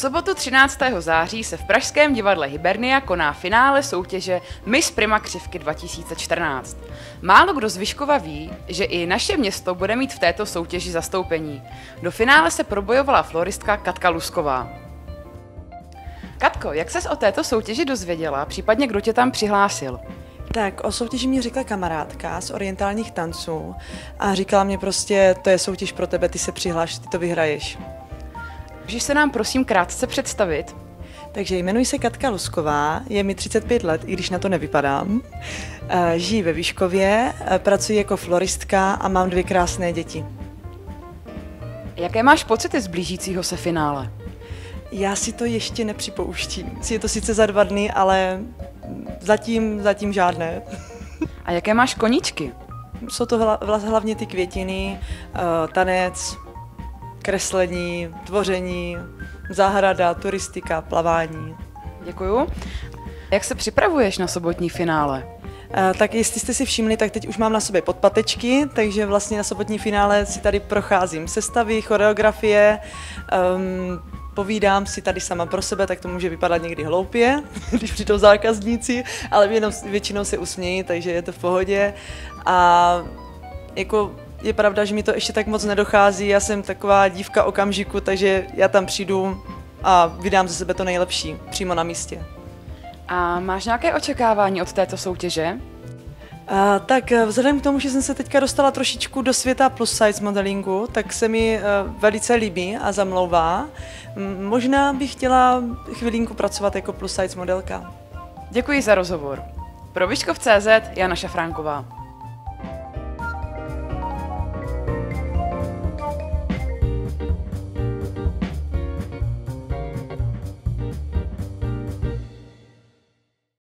Sobotu 13. září se v Pražském divadle Hibernia koná finále soutěže Miss Prima Křivky 2014. Málo kdo z Vyškova ví, že i naše město bude mít v této soutěži zastoupení. Do finále se probojovala floristka Katka Lusková. Katko, jak ses o této soutěži dozvěděla, případně kdo tě tam přihlásil? Tak o soutěži mi řekla kamarádka z orientálních tanců a říkala mě prostě, to je soutěž pro tebe, ty se přihláš, ty to vyhraješ. Můžeš se nám prosím krátce představit? Takže jmenuji se Katka Lusková, je mi 35 let, i když na to nevypadám. Eh, Žiji ve Výškově, eh, pracuji jako floristka a mám dvě krásné děti. Jaké máš pocity z blížícího se finále? Já si to ještě nepřipouštím. Je to sice za dva dny, ale zatím, zatím žádné. A jaké máš koníčky? Jsou to hla, hlavně ty květiny, eh, tanec, kreslení, tvoření, zahrada, turistika, plavání. Děkuju. Jak se připravuješ na sobotní finále? Eh, Tak jestli jste si všimli, tak teď už mám na sobě podpatečky, takže vlastně na sobotní finále si tady procházím sestavy, choreografie, um, povídám si tady sama pro sebe, tak to může vypadat někdy hloupě, když přijdou zákazníci, ale jenom, většinou se usmějí, takže je to v pohodě. A jako je pravda, že mi to ještě tak moc nedochází, já jsem taková dívka okamžiku, takže já tam přijdu a vydám ze sebe to nejlepší, přímo na místě. A máš nějaké očekávání od této soutěže? A, tak eh, vzhledem k tomu, že jsem se teďka dostala trošičku do světa plus size modelingu, tak se mi eh, velice líbí a zamlouvá. Možná bych chtěla chvilinku pracovat jako plus size modelka. Děkuji za rozhovor. Pro Vyškov.cz Jana Šafránková.